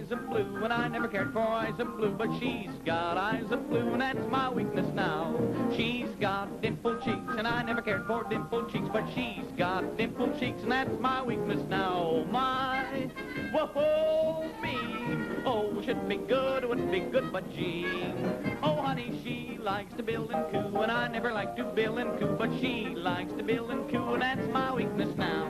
eyes of blue, and I never cared for eyes of blue, but she's got eyes of blue, and that's my weakness now. She's got dimpled cheeks, and I never cared for dimpled cheeks, but she's got dimpled cheeks, and that's my weakness now. My, whoa, me. Oh, should be good, wouldn't be good, but gee. Oh, honey, she likes to build and coo, and I never like to build and coo, but she likes to build and coo, and that's my weakness now.